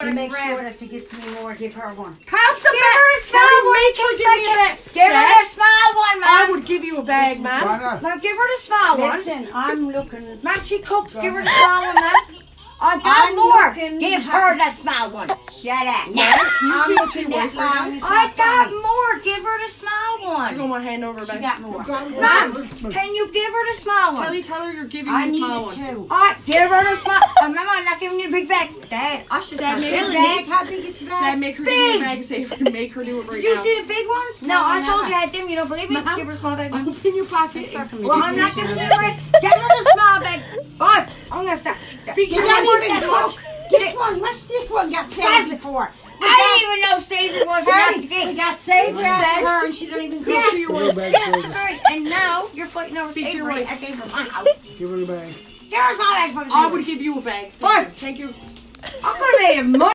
To make sure that she gets me more, give her one. Pounce a Give bag. her a small one. make her give me a. Give her Dad, the small one, I would give you a bag, Why ma'am. not? Give her the small one. Listen, I'm looking. Ma'am, she cooks. Give her the small one, ma'am. I got I'm more. Give hot. her the small one. Shut up. Now, I'm looking at wife right now? long. It's I got funny. more. Give her the small one. You're one. gonna want to hand over a She got more. Ma'am, can you give her the small one? Kelly, tell her you're giving I me a need small it one. too. I give her the small. Ma'am, I'm not giving you the big bag. Dad, I should Dad, have make Big bag? How big is the Dad, make her give me Big. a bag safe. Make her do it right Did you now. see the big ones? No, No, I I told never. you I had them. You don't believe me? Ma'am? Give her a small bag. Open your pocket. Well, I'm not gonna do the rest. Get her the small bag. Boss, I'm gonna stop. Speak You don't your even that This one, what's this one got saved for? We I got- didn't even know Savory was Hey, not the we got saved Dad. after her and she don't even Speak cook. to your Give her wife. a bag, Yeah, sorry. And now you're fighting over Speak to Savory. I gave her my house. Give her the bag. A small bag for I would give you a bag. Boss. Thank you. I'm gonna be a money.